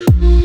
you.